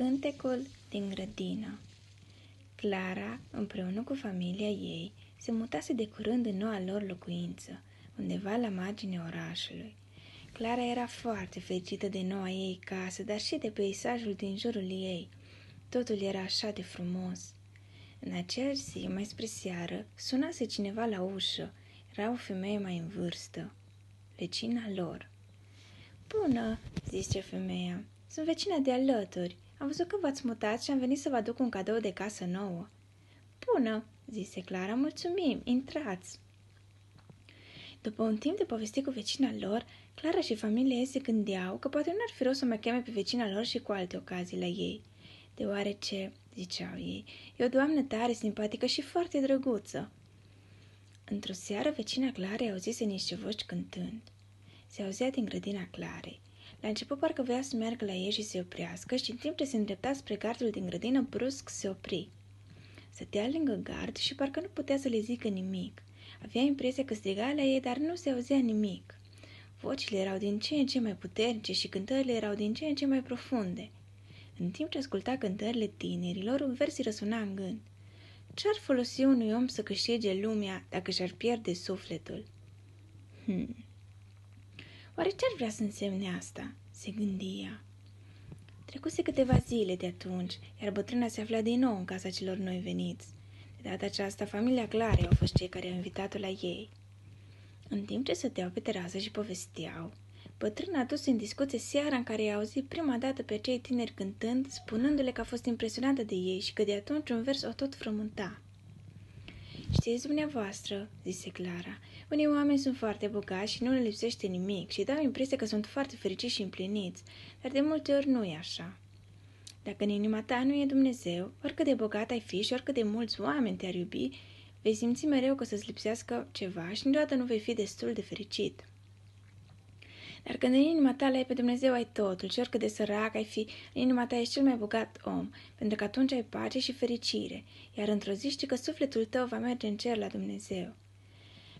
Cântecul din grădină Clara, împreună cu familia ei, se mutase de curând în noua lor locuință, undeva la marginea orașului. Clara era foarte fericită de noua ei casă, dar și de peisajul din jurul ei. Totul era așa de frumos. În aceeași zi, mai spre seară, sunase cineva la ușă. Era o femeie mai în vârstă, vecina lor. Bună, zice femeia, sunt vecina de alături. Am văzut că v-ați mutat și am venit să vă aduc un cadou de casă nouă. Bună, zise Clara, mulțumim, intrați. După un timp de povesti cu vecina lor, Clara și familia ei se gândeau că poate nu ar fi rău să mă cheme pe vecina lor și cu alte ocazii la ei, deoarece, ziceau ei, e o doamnă tare simpatică și foarte drăguță. Într-o seară, vecina Clarei auzise niște voci cântând. Se auzea din grădina Clarei. La început parcă voia să meargă la ei și se oprească și în timp ce se îndrepta spre gardul din grădină, brusc se opri. Stătea lângă gard și parcă nu putea să le zică nimic. Avea impresia că striga la ei, dar nu se auzea nimic. Vocile erau din ce în ce mai puternice și cântările erau din ce în ce mai profunde. În timp ce asculta cântările tinerilor, un vers îi răsuna în gând. Ce-ar folosi unui om să câștige lumea dacă și-ar pierde sufletul? Hmm. Oare ce-ar vrea să însemne asta? se gândia. Trecuse câteva zile de atunci, iar bătrâna se afla din nou în casa celor noi veniți. De data aceasta, familia Clare au fost cei care au invitat-o la ei. În timp ce stăteau pe terasă și povesteau, bătrâna a dus în discuție seara în care i-a auzit prima dată pe cei tineri cântând, spunându-le că a fost impresionată de ei și că de atunci un vers o tot frământa. Știți dumneavoastră, zise Clara, unii oameni sunt foarte bogați și nu le lipsește nimic și dau impresia că sunt foarte fericiți și împliniți, dar de multe ori nu e așa. Dacă în inima ta nu e Dumnezeu, oricât de bogat ai fi și oricât de mulți oameni te-ar iubi, vei simți mereu că să-ți lipsească ceva și niciodată nu vei fi destul de fericit. Dar când în inima ta ai pe Dumnezeu, ai totul și oricât de sărac ai fi, în inima ta ești cel mai bogat om, pentru că atunci ai pace și fericire, iar într-o zi știi că sufletul tău va merge în cer la Dumnezeu.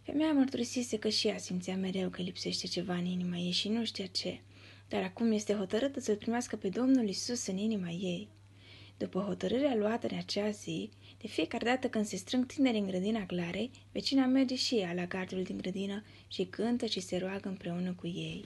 Femeia mărturisise că și ea simțea mereu că lipsește ceva în inima ei și nu știa ce, dar acum este hotărâtă să-L primească pe Domnul Isus în inima ei. După hotărârea luată în acea zi, de fiecare dată când se strâng tineri în grădina Clarei, vecina merge și ea la gardul din grădină și cântă și se roagă împreună cu ei.